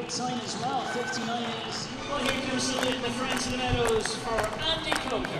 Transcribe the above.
time as well, 59 Well, here comes the, the friends of the Meadows for Andy Coker.